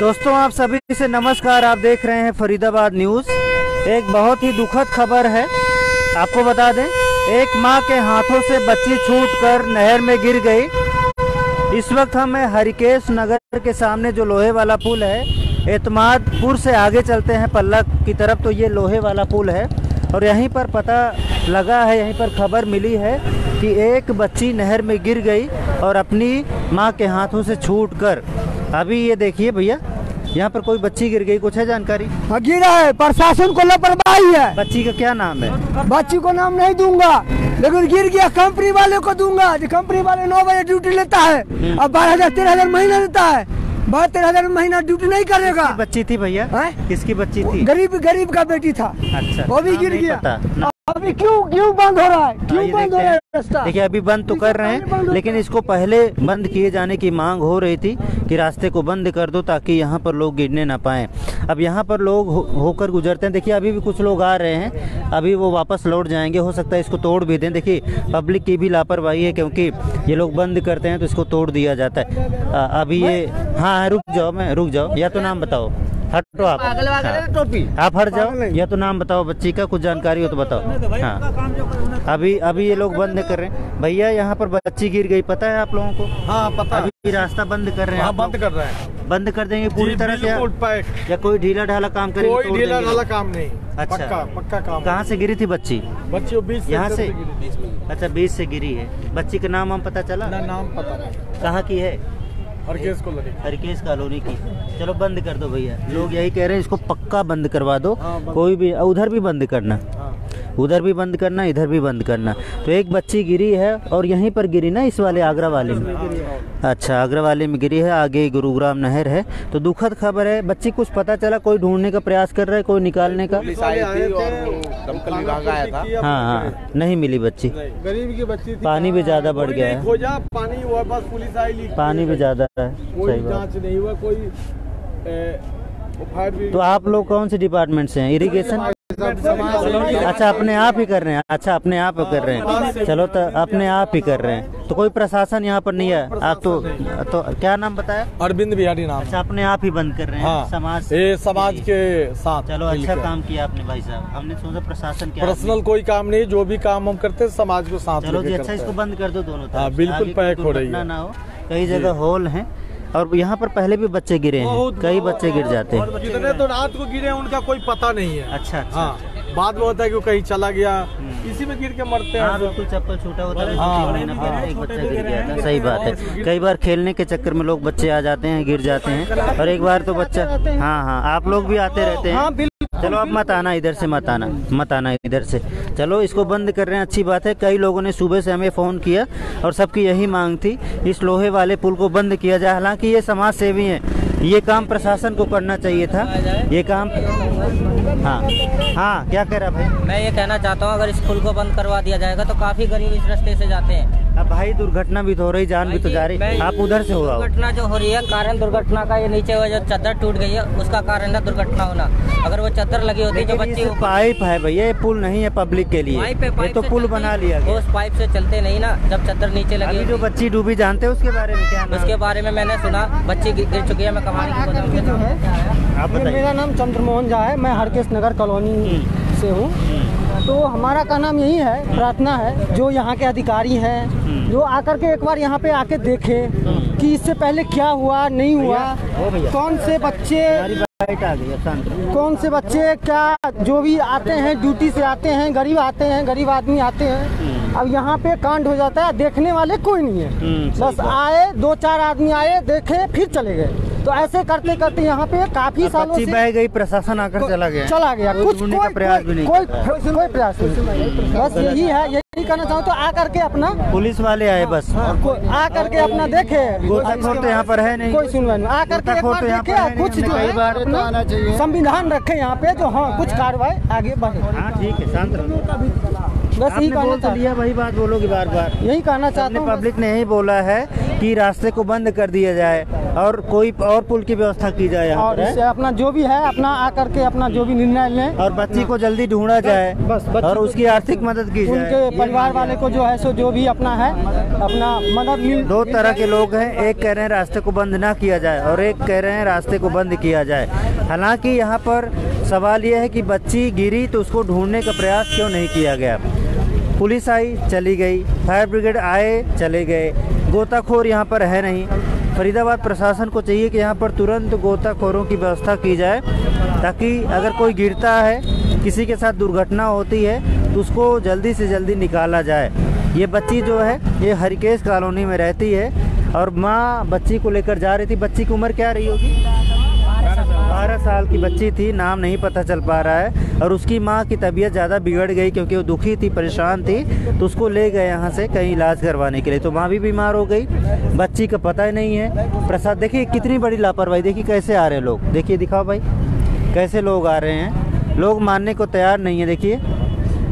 दोस्तों, आप सभी से नमस्कार। आप देख रहे हैं फरीदाबाद न्यूज़। एक बहुत ही दुखद खबर है। आपको बता दें, एक माँ के हाथों से बच्ची छूटकर नहर में गिर गई। इस वक्त हम हरिकेश नगर के सामने जो लोहे वाला पुल है, एतमादपुर से आगे चलते हैं पल्लक की तरफ़। तो ये लोहे वाला पुल है। और यहीं पर पता लगा है, यहीं पर खबर मिली है कि एक बच्ची नहर में गिर गई और अपनी माँ के हाथों से छूटकर अभी ये देखिए भैया यहाँ पर कोई बच्ची गिर गई कुछ है जानकारी? हाँ, गिरा है प्रशासन को लापरवाही है। बच्ची का क्या नाम है? बच्ची को नाम नहीं दूँगा लेकिन गिर गया कंपनी वाले को दूँगा। जो कंपनी वाले नौ बजे ड्यूटी लेता है अब बारह हज़ार तेरह हज़ार महीना देता है। बारह तेरह हज़ार महीना ड्यूटी नहीं करेगा। बच्ची थी भैया? किसकी बच्ची थी? गरीब गरीब का बेटी था। अच्छा वो भी गिर गया। अभी क्यों क्यों बंद हो रहा है? हाँ, क्यों बंद हो रहा है रास्ता? देखिए अभी बंद तो कर रहे हैं लेकिन इसको पहले बंद किए जाने की मांग हो रही थी कि रास्ते को बंद कर दो ताकि यहाँ पर लोग गिरने ना पाए। अब यहाँ पर लोग होकर गुजरते हैं। देखिए अभी भी कुछ लोग आ रहे हैं। अभी वो वापस लौट जाएँगे। हो सकता है इसको तोड़ भी दें। देखिए पब्लिक की भी लापरवाही है क्योंकि ये लोग बंद करते हैं तो इसको तोड़ दिया जाता है। अभी ये हाँ हाँ, रुक जाओ मैं रुक जाओ। या तो नाम बताओ। हटो आप। टोपी? आप हट जाओ। या तो नाम बताओ बच्ची का कुछ जानकारी हो तो बताओ। हाँ। अभी अभी ये लोग बंद कर रहे हैं। भैया यहाँ पर बच्ची गिर गई पता है आप लोगों को? हाँ पता अभी रास्ता बंद कर रहे हैं हाँ। बंद कर रहे हैं। बंद कर देंगे पूरी तरह से या कोई ढीला ढाला काम करेंगे कोई ढीला ढाला काम नहीं। अच्छा। पक्का पक्का काम कहाँ से गिरी थी बच्ची? बच्चियों बीच यहाँ से? अच्छा बीच से गिरी है। बच्ची का नाम हम पता चला? नाम पता कहाँ की है? हर केस को लड़ी हरकेश कॉलोनी की। चलो बंद कर दो भैया। लोग यही कह रहे हैं इसको पक्का बंद करवा दो। हाँ, कोई भी उधर भी बंद करना। उधर भी बंद करना इधर भी बंद करना। तो एक बच्ची गिरी है और यहीं पर गिरी ना इस वाले आगरा वाले में? अच्छा आगरा वाले में गिरी है आगे गुरुग्राम नहर है। तो दुखद खबर है बच्ची कुछ पता चला कोई ढूँढने का प्रयास कर रहा है कोई निकालने का? पुलिस आई थी और दमकल विभाग आया था। हाँ हाँ नहीं मिली बच्ची। गरीब की बच्ची पानी भी ज़्यादा बढ़ गया है। पानी बस पुलिस आई पानी भी ज़्यादा है सही बात। नहीं हुआ कोई तो आप लोग कौन से डिपार्टमेंट से हैं? इरिगेशन अच्छा अपने आप ही कर रहे हैं। अच्छा अपने आप कर रहे हैं। चलो तो अपने आप ही कर रहे हैं। तो कोई प्रशासन यहाँ पर नहीं है। आप तो तो क्या नाम बताया? अरविंद बिहारी नाम। अच्छा अपने आप ही बंद कर रहे हैं। हाँ। समाज ये समाज के साथ चलो अच्छा काम किया आपने भाई साहब। हमने सोचा प्रशासन क्या पर्सनल कोई काम नहीं जो भी काम हम करते हैं समाज को साथ चलो जी अच्छा इसको बंद कर दो दोनों हाँ, बिल्कुल पैक हो रही है। ना हो। कई जगह हॉल हैं। और यहाँ पर पहले भी बच्चे गिरे हैं। कई बच्चे गिर जाते हैं। जितने तो रात को गिरे हैं, उनका कोई पता नहीं है। अच्छा अच्छा हाँ बाद में होता है कि वो कहीं चला गया। इसी में गिर के मरते हाँ हैं बिल्कुल चप्पल छोटा होता है हाँ, महीना एक बच्चा गिर गया था सही बात है। कई बार खेलने के चक्कर में लोग बच्चे आ जाते हैं गिर जाते हैं और एक बार तो बच्चा हाँ। हाँ आप लोग भी आते रहते हैं। चलो अब मत आना इधर से, मत आना मत आना इधर से। चलो, इसको बंद कर रहे हैं, अच्छी बात है। कई लोगों ने सुबह से हमें फ़ोन किया और सबकी यही मांग थी, इस लोहे वाले पुल को बंद किया जाए। हालाँकि ये समाज सेवी हैं, ये काम प्रशासन को करना चाहिए था। ये काम हाँ। हाँ क्या कह रहा भाई? मैं ये कहना चाहता हूँ, अगर इस पुल को बंद करवा दिया जाएगा तो काफ़ी गरीब इस रास्ते से जाते हैं। अब भाई दुर्घटना भी तो हो रही जान भी तो जा रही। आप उधर से हो। दुर्घटना जो हो रही है कारण दुर्घटना का ये नीचे हुआ जो चादर टूट गई है उसका कारण है दुर्घटना होना। अगर वो चादर लगी होती जो बच्ची पाइप है भैया ये पुल नहीं है पब्लिक के लिए। पाइप ये तो पुल बना लिया गया। उस पाइप से चलते नहीं ना जब चादर नीचे लगी अभी जो बच्ची डूबी जानते हैं उसके बारे में क्या उसके बारे में मैंने सुना बच्ची गिर चुकी है मैं कहानी की बताऊँ। जो है आप मेरा नाम चंद्रमोहन झा है मैं हरकेश नगर कॉलोनी से हूँ। तो हमारा का नाम यही है प्रार्थना है जो यहाँ के अधिकारी हैं जो आकर के एक बार यहाँ पे आके देखे कि इससे पहले क्या हुआ नहीं हुआ। कौन से बच्चे। कौन से बच्चे क्या जो भी आते हैं ड्यूटी से आते हैं गरीब आते हैं गरीब आदमी आते हैं अब यहाँ पे कांड हो जाता है देखने वाले कोई नहीं है। हम्म, बस आए दो चार आदमी आए देखे फिर चले गए। तो ऐसे करते करते यहाँ पे काफ़ी सालों से बह गई प्रशासन आकर चला गया। चला गया। कुछ कोई प्रयास भी नहीं कोई प्रयास नहीं बस यही है यही कहना चाहूँ तो आ करके अपना पुलिस वाले आए बस। आ करके अपना देखे। गोताखोर तो यहाँ पर है नहीं। कोई सुनवाई नहीं। आ करके तो देखे है कुछ जो है कई बार संविधान रखे यहाँ पे जो हाँ कुछ कार्रवाई आगे बढ़े। हाँ ठीक है शांत रहो। बस यही कहना बोल तो लिया वही बात बोलोगे बार बार। यही कहना चाहते हूँ। पब्लिक ने यही बोला है कि रास्ते को बंद कर दिया जाए और कोई और पुल की व्यवस्था की जाए और इससे अपना जो भी है अपना आ करके अपना जो भी निर्णय लें। और बच्ची को जल्दी ढूंढा जाए बस और उसकी आर्थिक मदद की जाए। उनके परिवार वाले को जो है सो जो भी अपना है अपना मदद मिल दो तरह के लोग हैं एक कह रहे हैं रास्ते को बंद ना किया जाए और एक कह रहे हैं रास्ते को बंद किया जाए। हालाँकि यहाँ पर सवाल यह है कि बच्ची गिरी तो उसको ढूँढने का प्रयास क्यों नहीं किया गया? पुलिस आई, चली गई। फायर ब्रिगेड आए, चले गए। गोताखोर यहाँ पर है नहीं। फरीदाबाद प्रशासन को चाहिए कि यहाँ पर तुरंत गोताखोरों की व्यवस्था की जाए, ताकि अगर कोई गिरता है, किसी के साथ दुर्घटना होती है तो उसको जल्दी से जल्दी निकाला जाए। ये बच्ची जो है, ये हरिकेश कॉलोनी में रहती है और माँ बच्ची को लेकर जा रही थी। बच्ची की उम्र क्या रही होगी? बारह साल। की बच्ची थी, नाम नहीं पता चल पा रहा है। और उसकी माँ की तबीयत ज़्यादा बिगड़ गई क्योंकि वो दुखी थी, परेशान थी तो उसको ले गए यहाँ से कहीं इलाज करवाने के लिए। तो माँ भी बीमार हो गई, बच्ची का पता ही नहीं है। प्रसाद, देखिए, कितनी बड़ी लापरवाही, देखिए, कैसे आ रहे हैं लोग। देखिए, दिखाओ भाई, कैसे लोग आ रहे हैं। लोग मानने को तैयार नहीं है, देखिए।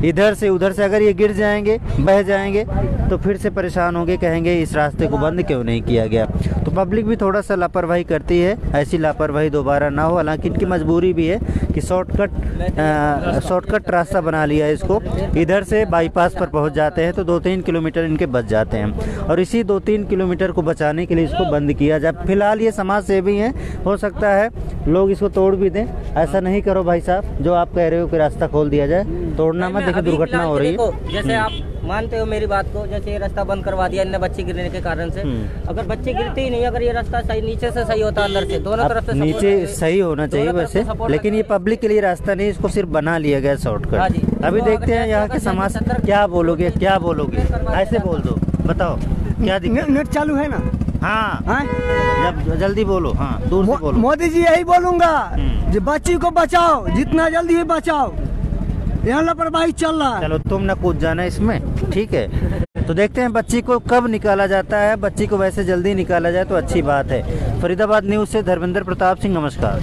इधर से उधर से अगर ये गिर जाएँगे, बह जाएँगे तो फिर से परेशान होंगे, कहेंगे, इस रास्ते को बंद क्यों नहीं किया गया? तो पब्लिक भी थोड़ा सा लापरवाही करती है, ऐसी लापरवाही दोबारा ना हो। हालाँकि इनकी मजबूरी भी है कि शॉर्टकट शॉर्टकट रास्ता बना लिया है इसको। इधर से बाईपास पर पहुँच जाते हैं तो दो तीन किलोमीटर इनके बच जाते हैं। और इसी दो तीन किलोमीटर को बचाने के लिए इसको बंद किया जाए। फ़िलहाल ये समाज सेवी हैं। हो सकता है लोग इसको तोड़ भी दें। ऐसा नहीं करो भाई साहब। जो आप कह रहे हो कि रास्ता खोल दिया जाए तोड़ना मत। देखिए दुर्घटना हो रही है। जैसे आप मानते हो मेरी बात को? जैसे ये रास्ता बंद करवा दिया इनने बच्ची गिरने के कारण से। हम्म। अगर बच्चे गिरते ही नहीं अगर ये रास्ता सही नीचे से सही होता अंदर से दोनों तरफ़ से नीचे सही होना चाहिए वैसे लेकिन ये पब्लिक के लिए रास्ता नहीं इसको सिर्फ़ बना लिया गया हाँ जी। शॉर्टकट अभी तो देखते हैं यहाँ के समाज क्या बोलोगे क्या बोलोगे? ऐसे बोल दो बताओ क्या नेट चालू है ना? हाँ। हाँ? जब जल्दी बोलो हाँ दूर से बोलो। मोदी जी यही बोलूँगा हम्म। बच्ची को बचाओ जितना जल्दी है बचाओ। यहाँ लापरवाही चल रहा है। चलो, तुम न कूद जाना इसमें, ठीक है? तो देखते हैं बच्ची को कब निकाला जाता है। बच्ची को वैसे जल्दी निकाला जाए तो अच्छी बात है। फरीदाबाद न्यूज़ से धर्मेंद्र प्रताप सिंह, नमस्कार।